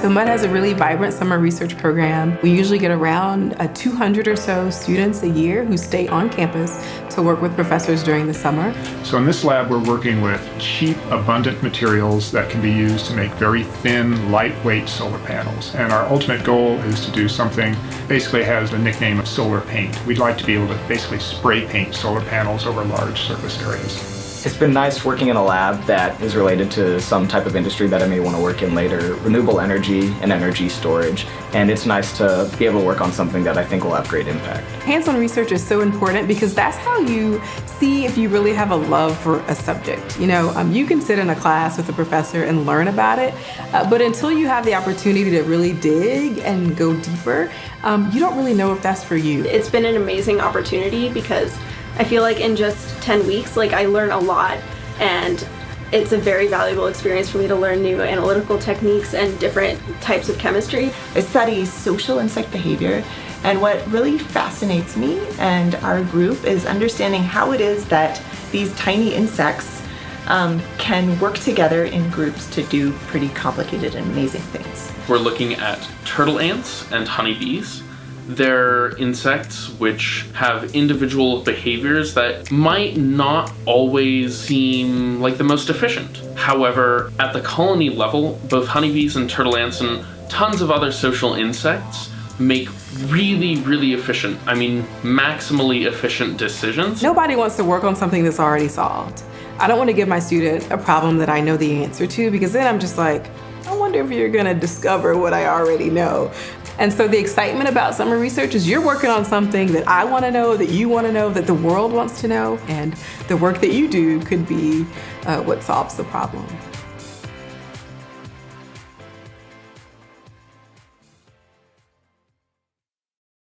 So Mudd has a really vibrant summer research program. We usually get around uh, 200 or so students a year who stay on campus to work with professors during the summer. So in this lab, we're working with cheap, abundant materials that can be used to make very thin, lightweight solar panels. And our ultimate goal is to do something basically has the nickname of solar paint. We'd like to be able to basically spray paint solar panels over large surface areas. It's been nice working in a lab that is related to some type of industry that I may want to work in later, renewable energy and energy storage, and it's nice to be able to work on something that I think will have great impact. Hands-on research is so important because that's how you see if you really have a love for a subject. You know, um, you can sit in a class with a professor and learn about it, uh, but until you have the opportunity to really dig and go deeper, um, you don't really know if that's for you. It's been an amazing opportunity because I feel like in just 10 weeks, like I learn a lot and it's a very valuable experience for me to learn new analytical techniques and different types of chemistry. I study social insect behavior and what really fascinates me and our group is understanding how it is that these tiny insects um, can work together in groups to do pretty complicated and amazing things. We're looking at turtle ants and honeybees they're insects which have individual behaviors that might not always seem like the most efficient. However, at the colony level, both honeybees and turtle ants and tons of other social insects make really, really efficient, I mean, maximally efficient decisions. Nobody wants to work on something that's already solved. I don't want to give my student a problem that I know the answer to because then I'm just like, I wonder if you're gonna discover what I already know. And so the excitement about summer research is you're working on something that I wanna know, that you wanna know, that the world wants to know, and the work that you do could be uh, what solves the problem.